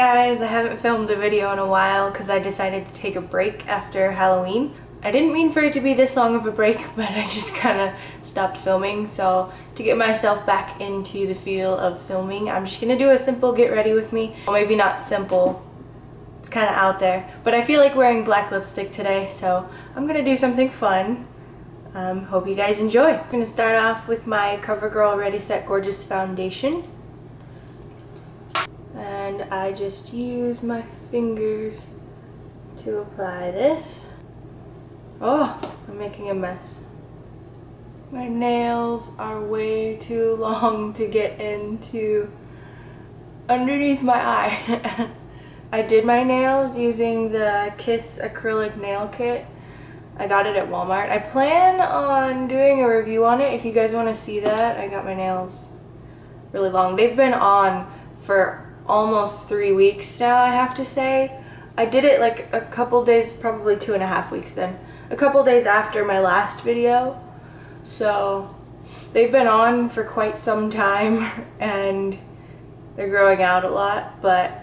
guys, I haven't filmed a video in a while because I decided to take a break after Halloween. I didn't mean for it to be this long of a break, but I just kind of stopped filming. So to get myself back into the feel of filming, I'm just going to do a simple get ready with me. Well, maybe not simple, it's kind of out there. But I feel like wearing black lipstick today, so I'm going to do something fun. Um, hope you guys enjoy. I'm going to start off with my CoverGirl Ready Set Gorgeous Foundation I just use my fingers to apply this. Oh, I'm making a mess. My nails are way too long to get into underneath my eye. I did my nails using the Kiss acrylic nail kit. I got it at Walmart. I plan on doing a review on it if you guys want to see that. I got my nails really long. They've been on for almost three weeks now, I have to say. I did it like a couple days, probably two and a half weeks then. A couple days after my last video. So they've been on for quite some time and they're growing out a lot. But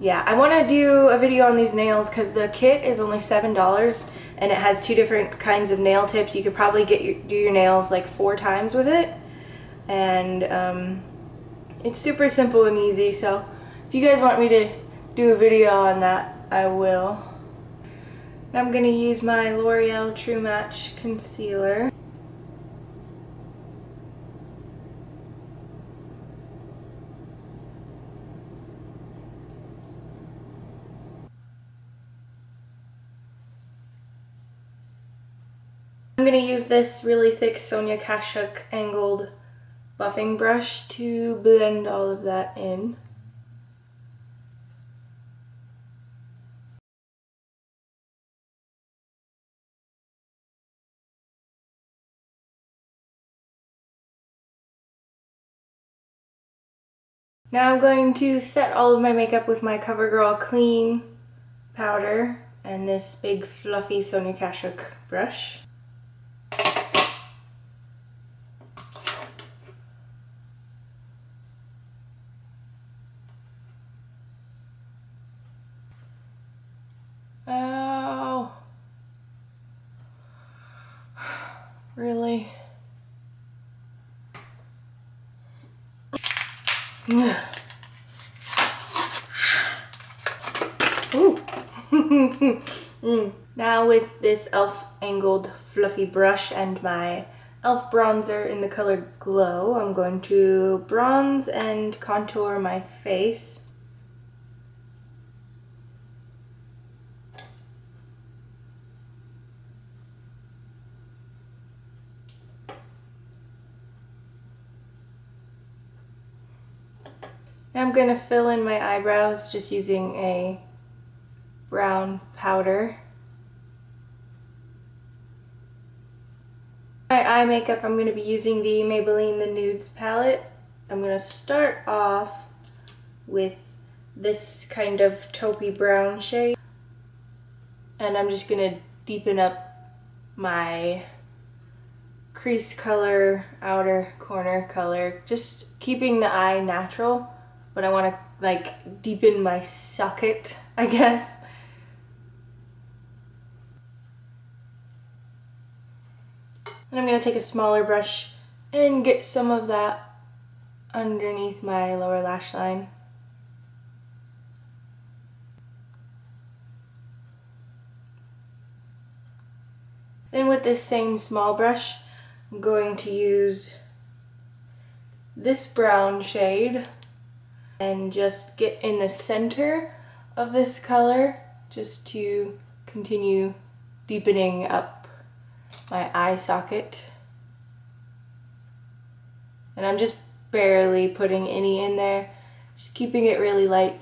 yeah, I want to do a video on these nails because the kit is only $7 and it has two different kinds of nail tips. You could probably get your, do your nails like four times with it. And um, it's super simple and easy. So if you guys want me to do a video on that, I will. I'm going to use my L'Oreal True Match Concealer. I'm going to use this really thick Sonia Kashuk angled buffing brush to blend all of that in. Now I'm going to set all of my makeup with my CoverGirl Clean powder and this big fluffy Sonia Kashuk brush. Oh. Really? Ooh. Now with this e.l.f. angled fluffy brush and my e.l.f. bronzer in the color Glow, I'm going to bronze and contour my face. I'm going to fill in my eyebrows just using a brown powder. My eye makeup, I'm going to be using the Maybelline The Nudes palette. I'm going to start off with this kind of taupey brown shade. And I'm just going to deepen up my crease color, outer corner color, just keeping the eye natural but I want to like deepen my socket, I guess. And I'm going to take a smaller brush and get some of that underneath my lower lash line. Then with this same small brush, I'm going to use this brown shade and just get in the center of this color just to continue deepening up my eye socket. And I'm just barely putting any in there, just keeping it really light.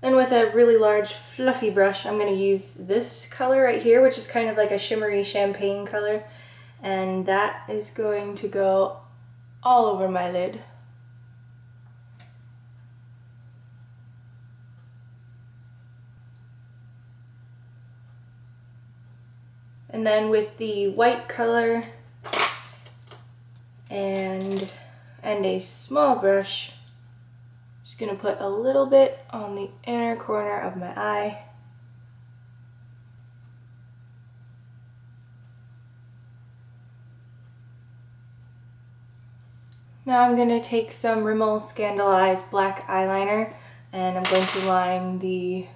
Then with a really large fluffy brush, I'm going to use this color right here, which is kind of like a shimmery champagne color. And that is going to go all over my lid. And then with the white color and, and a small brush, Just gonna put a little bit on the inner corner of my eye. Now I'm going to take some Rimmel Scandaleyes black eyeliner and I'm going to line the,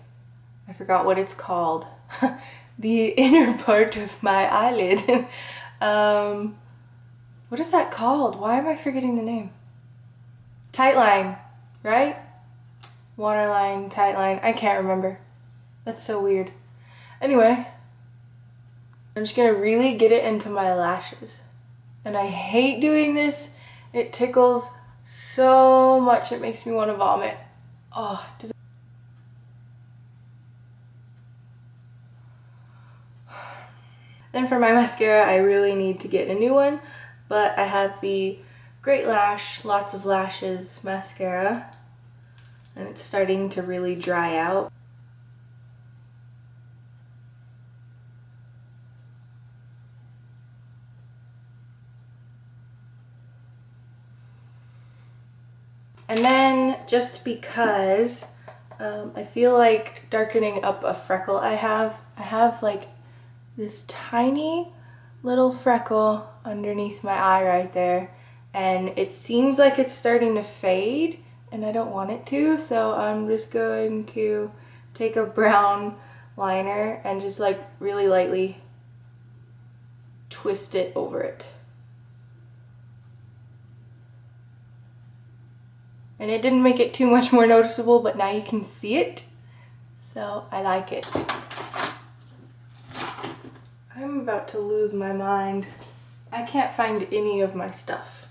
I forgot what it's called, the inner part of my eyelid. um, what is that called? Why am I forgetting the name? Tight line, right? Waterline, tight line, I can't remember. That's so weird. Anyway, I'm just gonna really get it into my lashes. And I hate doing this it tickles so much it makes me want to vomit. Oh, does Then for my mascara, I really need to get a new one, but I have the Great Lash Lots of Lashes mascara, and it's starting to really dry out. And then just because um, I feel like darkening up a freckle I have, I have like this tiny little freckle underneath my eye right there and it seems like it's starting to fade and I don't want it to so I'm just going to take a brown liner and just like really lightly twist it over it. And it didn't make it too much more noticeable, but now you can see it. So I like it. I'm about to lose my mind. I can't find any of my stuff.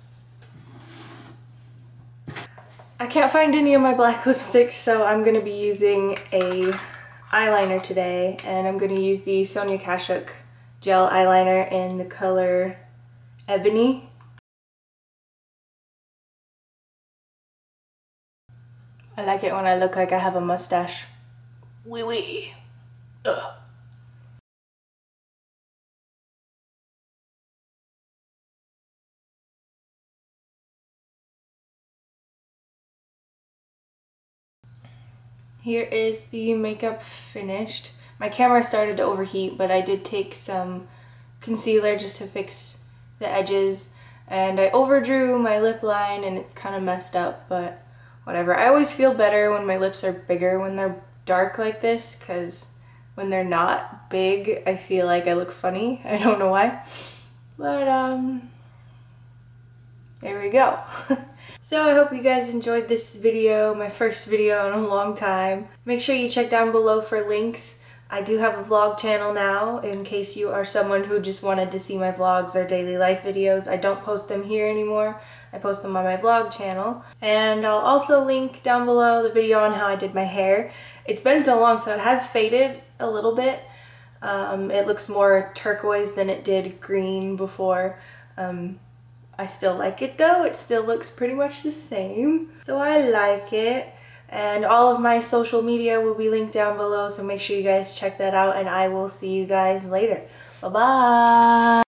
I can't find any of my black lipsticks, so I'm going to be using a eyeliner today, and I'm going to use the Sonia Kashuk gel eyeliner in the color Ebony. I like it when I look like I have a mustache. Wee wee. Ugh. Here is the makeup finished. My camera started to overheat, but I did take some concealer just to fix the edges. And I overdrew my lip line and it's kind of messed up, but whatever. I always feel better when my lips are bigger when they're dark like this because when they're not big, I feel like I look funny. I don't know why. But, um, there we go. so I hope you guys enjoyed this video, my first video in a long time. Make sure you check down below for links. I do have a vlog channel now in case you are someone who just wanted to see my vlogs or daily life videos. I don't post them here anymore. I post them on my vlog channel. And I'll also link down below the video on how I did my hair. It's been so long so it has faded a little bit. Um, it looks more turquoise than it did green before. Um, I still like it though. It still looks pretty much the same. So I like it. And all of my social media will be linked down below. So make sure you guys check that out. And I will see you guys later. Bye-bye.